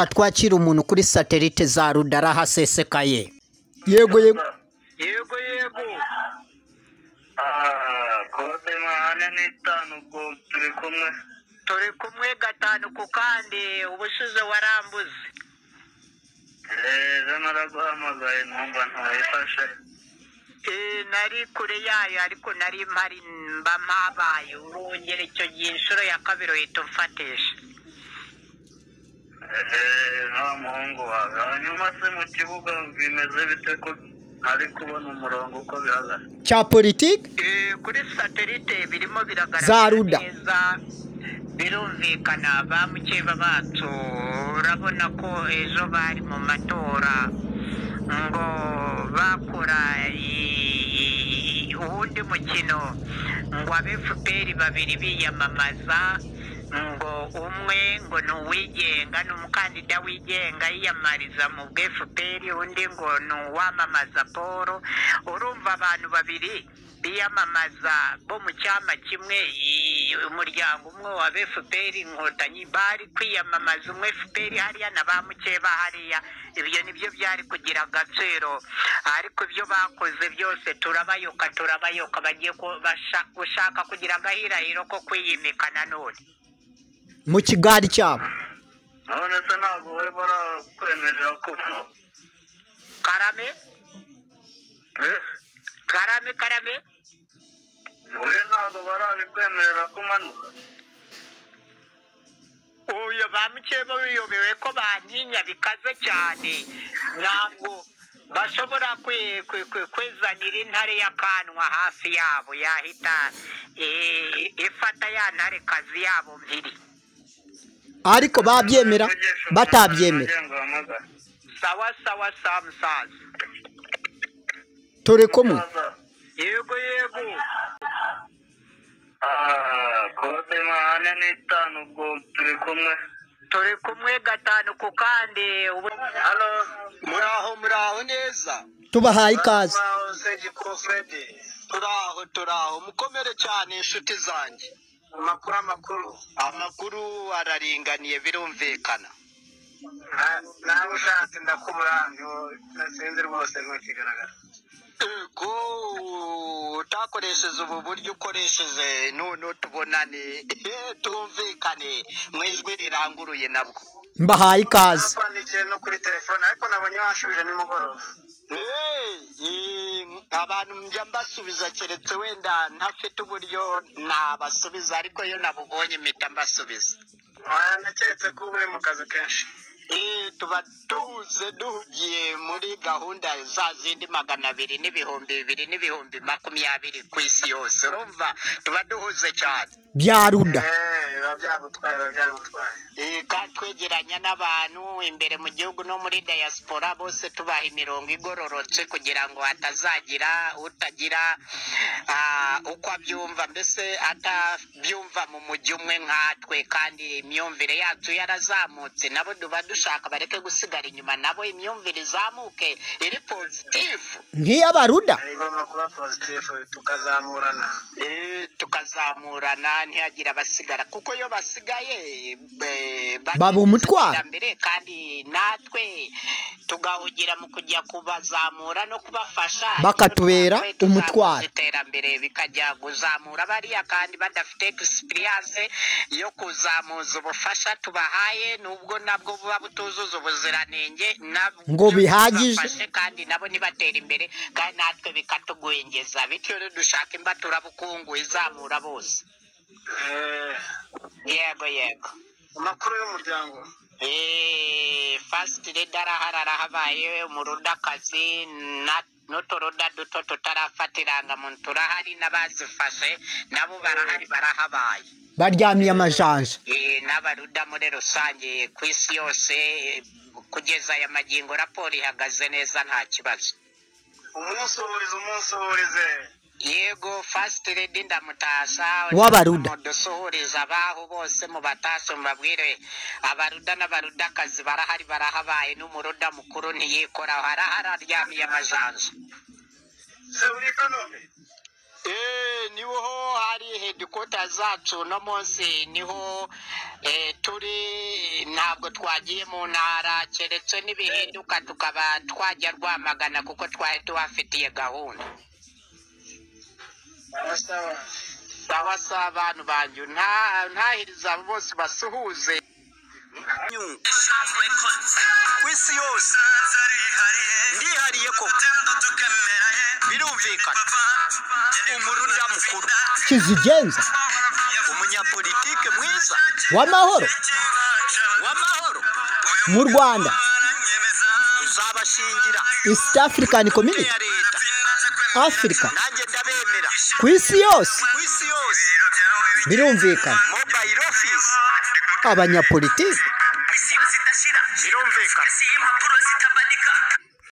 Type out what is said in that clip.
reka twakire umuntu kuri satelite za rudara hasesekaye. Yego yego. Yego yego. Kode mahane n'itanu ubwo turi kumwe. Turi kumwe gatanu ku kandi ubushize warambuze. Ejo naraguhamagaye numva ntawifashe Eh, nari kure yayo ariko nari mpari mba mpabaye. Urongera icyo gihe inshuro ya kabiri uhita umfatisha. Nta muhungu wawe hanyuma se mu kibuga bimeze bite ko ntari kubona umurongo uko bihagaze? Cya politiki? Eh, kuri satelite birimo biragaragara neza. Birumvikana ba mukeba bacu. Urabona ko ejo bari mu matora. Ngo bakora i- uwundi mukino. Ngo abe fpr babiri biyamamaza ngo umwe ngo ni uwigenga ni umukandida wigenga yiyamamariza mu bwe fpr undi ngo ni uwamamaza paul. Urumva abantu babiri biyamamaza bo mu cyama kimwe umuryango umwe wa fpr inkotanyi bari kwiyamamaza umwe fpr hariya na ba mukeba hariya. Ibyo ni byo byari kugira agaciro. Ariko ibyo bakoze byose turabayoka turabayoka. Bagiye gushaka kugira agahirahiro ko kwiyimika nanone mu kigari cyabo none se ntabwo bari barakwemerera ko karame? Eh? karame karame? Wowe ntabwo barabikwemerera ko umanuka uyu ba mukeba biyobewe ko banyinya bikaze cyane ntabwo bashobora kwe- kwe- kwe- kwezanira intare y'akanwa hafi yabo yahita eh, ifata ya ntare kazi yabo mpiri ariko babyemera batabyemera. Sawa sawa sa musaza turi kumwe yego yego. Ah, kode mahane n'itanu ubwo turi kumwe. Turi kumwe gatanu ku kandi. Ubu halo muraho muraho neza? Tubahaye ikaze. Turaho turaho mukomere cyane inshuti zanjye. Amakuru amakuru. Amakuru araringaniye birumvikana. Nawe ushatse ndakubura sinzi rwose ntukigaragara ego utakoresheje ubu buryo ukoresheje none tubonane tumvikane mu ijwi riranguruye nabwo. Mbahaye ikaze. No kuri telefone ariko nabonye washubije nimugoroba. Abantu njya mbasubiza keretse wenda ntafite uburyo nabasubiza ariko iyo nabubonye mpita mbasubiza. Naketse ko uba uri mu kazi kenshi. Eh, tuba tuhuze duhugiye muri gahunda za zindi magana abiri n'ibihumbi bibiri n'ibihumbi makumyabiri ku isi yose. Urumva? Tuba duhuze cyane. Bya ruda biba byagutwaye biba byagutwaye kandi twegeranya n'abantu imbere mu gihugu no muri diaspora bose tubaha imirongo igororotse kugira ngo hatazagira utagira uko abyumva. Mbese atabyumva mu mujyi umwe nkatwe kandi imyumvire yacu yarazamutse. Nabo tuba dushaka bareke gusigara inyuma nabo imyumvire izamuke. Iri pozitifu nk'iy'abaruda igomba kuba pozitifu tukazamurana. Eh, tukazamurana ntihagire abasigara. Kuko iyo basigaye Baba umutwaro. mbere kandi natwe tugahugira mu kujya kubazamura no kubafasha. Bakatubera umutwaro. iterambere bikajya kuzamura bariya kandi badafite egisipiriyanse yo kuzamuza ubufasha tubahaye nubwo nabwo buba butuzuza ubuziranenge Ngo bihagije. kandi nabo nibatera imbere kandi natwe bikatugwengeza. Bityo rero dushaka imbaturabukungu izamura bose. Yego yego. Amakuru y'umuryango. Fasiti reda arahari arahabaye umurudakazi na- n'uturuda duto tutarafata irangamuntu turahari n'abazifashe nabo barahari barahabaye. Baryamiye amajanja Eh, n'abaruda muri rusange ku isi yose eh, kugeza aya magingo raporo ihagaze neza nta kibazo. Umunsi uhurize yego fasiti redi ndamutasha W'abaruda. dusuhuriza abaho bose mu batashe mubabwire abaruda n'abarudakazi barahari barahabaye n'umuruda mukuru ntiyikoraho harahari aryamiye amajanja se uri hedikota zacu uno munsi ni ho eh, turi ntabwo twagiye mu ntara keretse nibihinduka tukaba twajya rwamagana kuko twari tuhafitiye gahunda. Sawa sawa abantu banjye nta ntahiriza abo bose basuhuze. Ku isi yose ndihariye koko. Birumvikana. Umurunda mukuru kizigenza umunyapolitike mwiza w'amahoro w'amahoro mu rwanda tuzabashingira east african community ndabemera ku isi yose birumvikana abanyapolitike